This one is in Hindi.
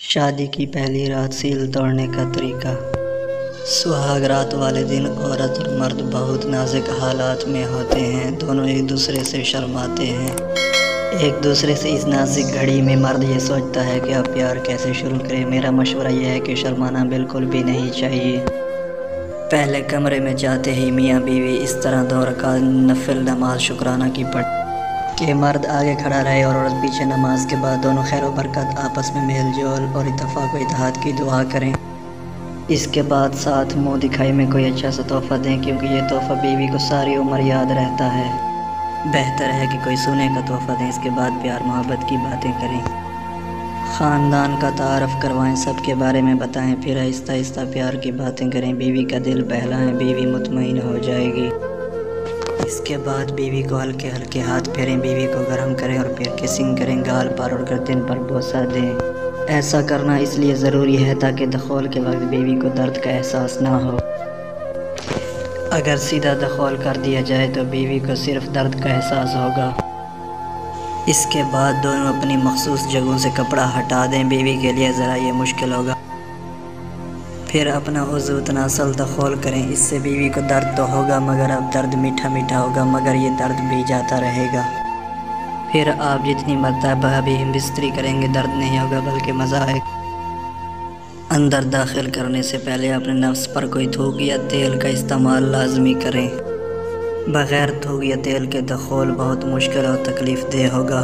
शादी की पहली रात सील तोड़ने का तरीका। सुहाग रात वाले दिन औरत और मर्द बहुत नाजुक हालात में होते हैं, दोनों एक दूसरे से शर्माते हैं। एक दूसरे से इस नाजुक घड़ी में मर्द ये सोचता है कि अब प्यार कैसे शुरू करें। मेरा मशवरा यह है कि शर्माना बिल्कुल भी नहीं चाहिए। पहले कमरे में जाते ही मियाँ बीवी इस तरह दो रकात नफिल नमाज़ शुक्राना की पढ़ कि मर्द आगे खड़ा रहे और औरत पीछे नमाज़ के बाद दोनों खैर बरकत आपस में मेल जोल और इतफाक़ इतिहाद की दुआ करें। इसके बाद साथ मुँह दिखाई में कोई अच्छा सा तोहफ़ा दें क्योंकि ये तोहफ़ा बीवी को सारी उम्र याद रहता है। बेहतर है कि कोई सोने का तोहफ़ा दें, इसके बाद प्यार मोहब्बत की बातें करें। ख़ानदान का तारफ़ करवाएँ सब के बारे में बताएँ, फिर आहिस्ता आहिस्ता प्यार की बातें करें। बीवी का दिल बहलाएँ, बीवी मुतमिन हो जाएगी। इसके बाद बीवी को हल्के हल्के हाथ फेरें, बीवी को गर्म करें और फिर किसिंग करें, गाल पर और गर्दन पर बोसा दें। ऐसा करना इसलिए ज़रूरी है ताकि दखोल के वक्त बीवी को दर्द का एहसास ना हो। अगर सीधा दखोल कर दिया जाए तो बीवी को सिर्फ़ दर्द का एहसास होगा। इसके बाद दोनों अपनी मखसूस जगहों से कपड़ा हटा दें। बीवी के लिए ज़रा ये मुश्किल होगा। फिर अपना वज़ू तनासल दखोल करें। इससे बीवी को दर्द तो होगा, मगर अब दर्द मीठा मीठा होगा, मगर ये दर्द भी जाता रहेगा। फिर आप जितनी मरतबा भी बिस्तरी करेंगे, दर्द नहीं होगा, बल्कि मज़ा आएगा अंदर दाखिल करने से पहले अपने नफ्स पर कोई थूक या तेल का इस्तेमाल लाजमी करें। बग़ैर थूक या तेल के दखोल बहुत मुश्किल और तकलीफ़ दे होगा।